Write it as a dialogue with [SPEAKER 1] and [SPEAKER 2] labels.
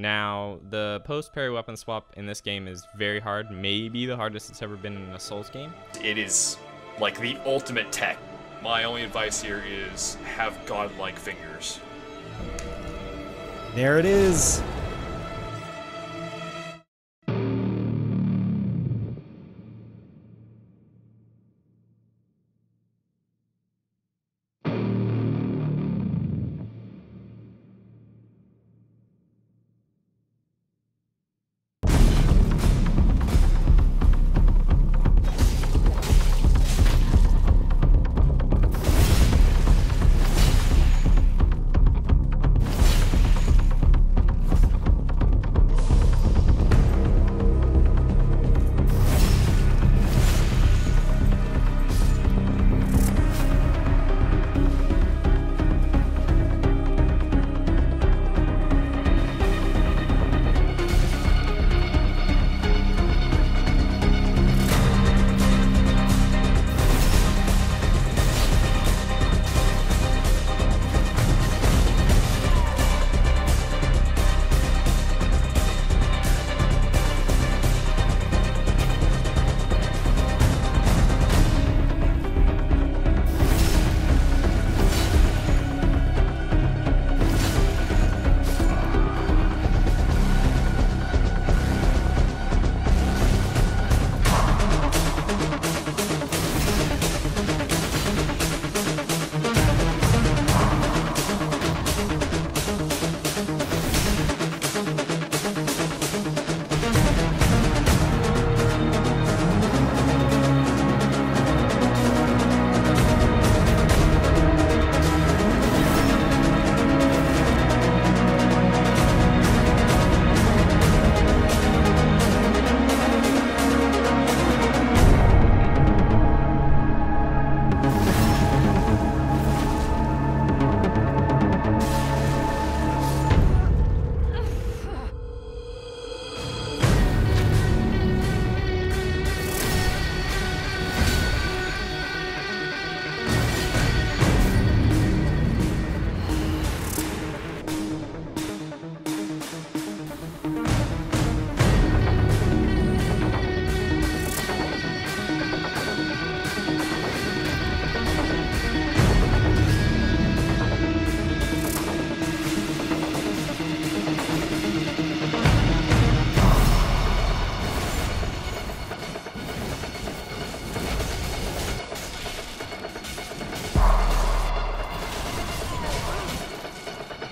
[SPEAKER 1] Now, the post parry weapon swap in this game is very hard, maybe the hardest it's ever been in a Souls game.
[SPEAKER 2] It is like the ultimate tech. My only advice here is have godlike fingers.
[SPEAKER 3] There it is.